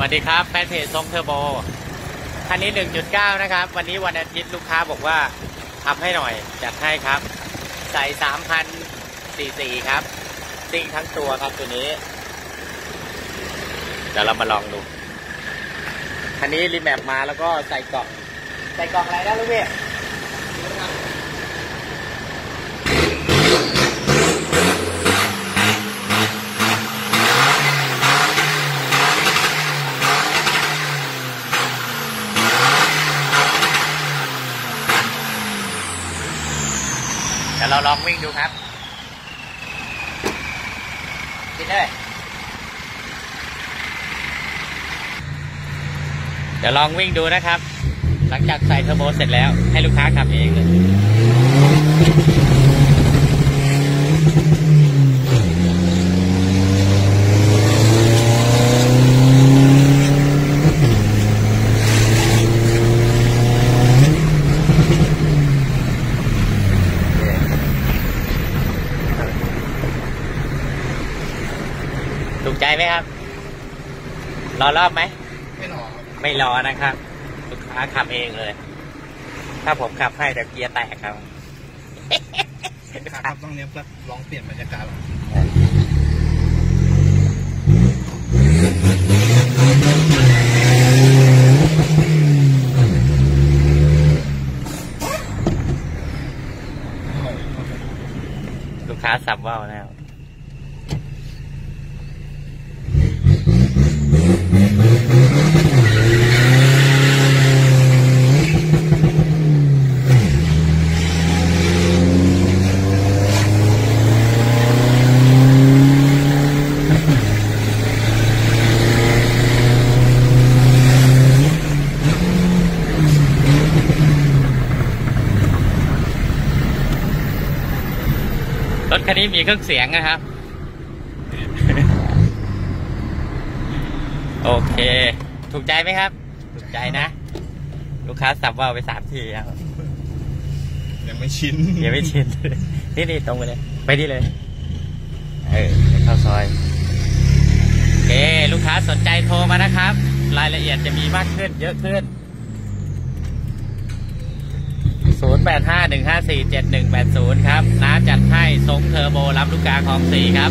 สวัสดีครับแฟนเพจทรงเทอร์โบคันนี้ 1.9 นะครับ วันนี้วันอาทิตย์ลูกค้าบอกว่าทำให้หน่อย จัดให้ครับ ใส่3,044ครับซิ่งทั้งตัวครับตัวนี้ เดี๋ยวเรามาลองดู คันนี้รีแมปมาแล้วก็ใส่กล่อง ใส่กล่องอะไรนะลูกพี่ เดี๋ยวเราลองวิ่งดูครับกินเลยเดี๋ยวลองวิ่งดูนะครับ หลังจากใส่เทอร์โบเสร็จแล้ว ให้ลูกค้าขับเองเลย ถูกใจไหมครับ รอรอบไหม ไม่หรอครับไม่รอนะครับ ลูกค้าขับเองเลย ถ้าผมขับให้เดี๋ยวเกียร์แตกครับ ครับต้องเนี้ยเพื่อลองเปลี่ยนบรรยากาศลูกค้าสับว่าวแล้ว ถคันนี้มีเครื่องเสียงนะครับ โอเค ถูกใจไหมครับ ถูกใจนะ ลูกค้าสับว่าวไปสามทีครับยังไม่ชินยังไม่ชินนี่นี่ตรงไปเลย ไปที่เลย เออให้เข้าซอยโอเค ลูกค้าสนใจโทรมานะครับ รายละเอียดจะมีมากขึ้น เยอะขึ้น 0851547180 ครับน้าจัดให้ทรงเทอร์โบรับลูกกาของสีครับ